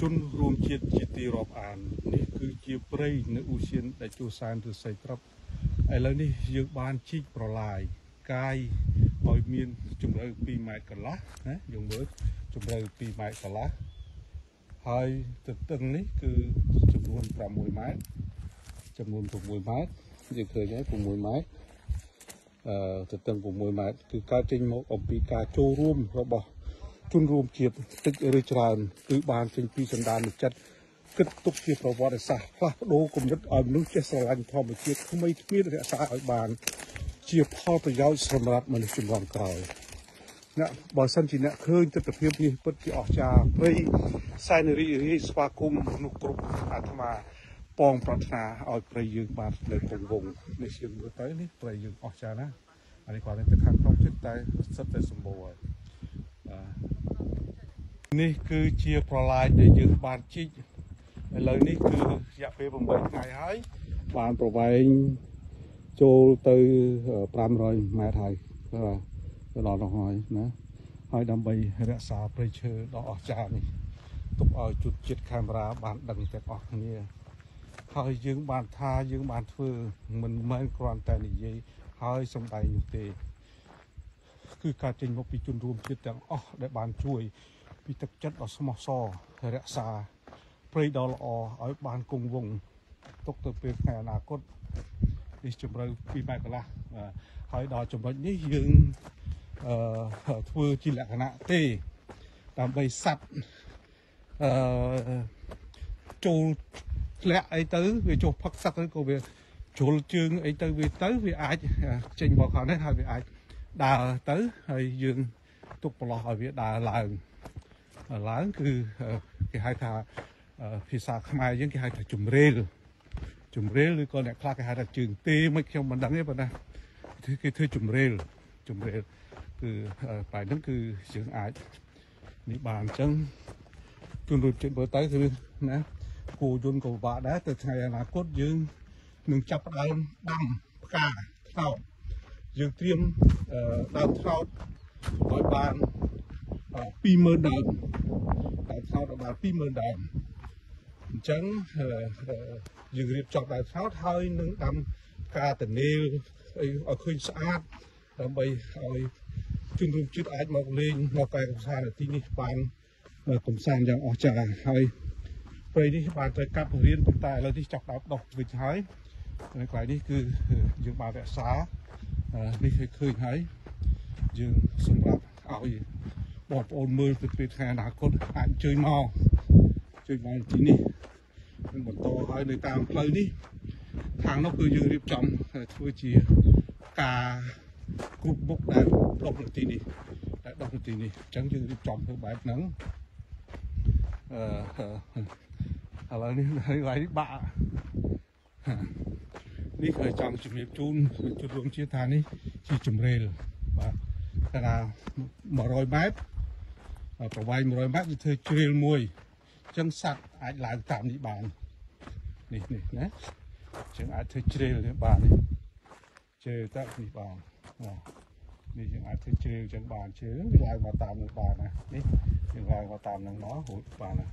ជនរួមជាតិជាទីរាប់អាននេះគឺជាព្រៃនៅឧសៀនដែលជួសានទស័យត្រប់ឥឡូវនេះយើងបានជីកប្រឡាយកាយឲ្យមានជម្រៅ2ម៉ែត្រកន្លះណាយើងមើលជម្រៅ2ម៉ែត្រកន្លះហើយទទឹងនេះគឺចំនួន6ម៉ែត្រចំនួន6ម៉ែត្រយើងឃើញហើយ6ម៉ែត្រអឺទទឹង6ម៉ែត្រគឺកើតចេញមកអំពីការចូលរួមរបស់ ជនរួមជាតិតិចឬច្រើនគឺបានចេញពីសម្ដានចិត្តគិតទុកជាប្រវត្តិសាស្ត្រផ្លាស់ប្ដូរគំនិតឲ្យមនុស្សចេះស្រឡាញ់ធម្មជាតិថ្មីថ្មីរក្សាឲ្យបាន ជាផលប្រយោជន៍សម្រាប់មនុស្សជំនាន់ក្រោយអ្នកបើសិនជាអ្នកឃើញទស្សនវិជ្ជានេះពិតជាអស្ចារ្យព្រៃសែនរីរីស្វាគមន៍មនុស្សគ្រប់អាត្មាបងប្រាថ្នាឲ្យព្រៃយើងបាននៅគង់វង្សនេះជាមើលទៅនេះព្រៃយើងអស្ចារ្យណាស់អានេះគាត់ទៅខាងក្នុងចិត្តតែសិតតែសម្បូរហើយបាទ នេះគឺជាប្រឡាយដែលយើងបានជីកឥឡូវនេះគឺរយៈពេល8ថ្ងៃហើយបានប្រវែងចូលទៅ500ម៉ែត្រហើយបាទទៅដល់នោះហើយណាហើយដើម្បីរក្សាព្រៃឈើដ៏អស្ចារ្យនេះទុកឲ្យជុតចិត្តកាមេរ៉ាបានដឹងទាំងអស់គ្នាហើយយើងបានថាយើងបានធ្វើមិនមែនគ្រាន់តែនិយាយហើយសំដែងនោះទេ គឺការចេញមកពីជនរួមជាតិទាំងអស់ដែលបានជួយ ពីទឹកចិត្តដ៏ស្មោះសររក្សាព្រៃដ៏ល្អឲ្យបានគង់វង្សទុកទៅពេលថ្ងៃអនាគតនេះជម្រៅ2ម៉ែត្រកន្លះហើយដល់ចំណុចនេះយើងអឺធ្វើជាលក្ខណៈទេដើម្បីសัตว์អឺចូលធ្លាក់អីទៅវាចុះផឹកសឹកទៅក៏វាជ្រុលជើងអីទៅវាទៅវាអាចចេញមកខាងនេះហើយវាអាចដើរទៅហើយយើងទុកប្រឡោះឲ្យវាដើរឡើង ឡើងគឺគេហៅថាភាសាខ្មែរយើងគេហៅថាជំរេលជំរេលឬក៏អ្នកខ្លះគេហៅថាជើងទេមិនខ្ញុំមិនដឹងទេប៉ុន្តែគេធ្វើជំរេលជំរេលគឺបែបហ្នឹងគឺយើងអាចនេះបានអញ្ចឹងជួនរួចចិត្តមើលទៅគឺណាគោយន្តក៏ពិបាកដែរទៅថ្ងៃអនាគតយើងនឹងចាប់ផ្ដើមដាំផ្កាថ្នោតយើងត្រៀមដើមថ្នោតឲ្យបាន20000ដើមដើមថ្នោ តឲ្យបាន20000ដើមអញ្ចឹងយើងរៀបចំដើមថ្នោតហើយនឹងដាំផ្កាតនេលឲ្យឃើញស្អាតដើម្បីឲ្យជនរួមជាតិអាចមកលេងមកកែកំសាន្តនៅទីនេះបានកំសាន្តយ៉ាងអស្ចារ្យហើយព្រៃនេះបានត្រូវកាប់រៀនប៉ុន្តែឥឡូវនេះចាប់ដើមដុះវិញហើយនៅកន្លែងនេះគឺយើងបានរក្សានេះឃើញឃើញហើយយើងសម្រាប់ឲ្យ បងប្អូនមើលទៅពេលថ្ងៃអនាគតអាចអញ្ជើញមកអញ្ជើញមកទីនេះនឹងបន្តហើយនៅតាមផ្លូវនេះខាងនោះគឺយើងរៀបចំធ្វើជាការគ្រប់មុខដែលដុះនៅទីនេះដែលដុះនៅទីនេះអញ្ចឹងយើងរៀបចំធ្វើបែបហ្នឹងអឺឥឡូវនេះហើយវាយបាក់នេះគឺចង់ជំរាបជូនជួបរួមជាថានេះជាជំរេលបាទតែថា100ម៉ែត្រ ប្រវែង100ម៉ែត្រវាធ្វើជ្រៀលមួយអញ្ចឹងសัตว์អាចឡើងតាមនេះបាននេះនេះណាចឹងអាចធ្វើជ្រៀលនេះបាននេះជ្រៀលទៅនេះបាននេះយើងអាចធ្វើជ្រៀលចឹងបានជ្រៀលវាឡើងមកតាមនឹងបានណានេះយើងឡើងមកតាមនឹងមករួចបានណា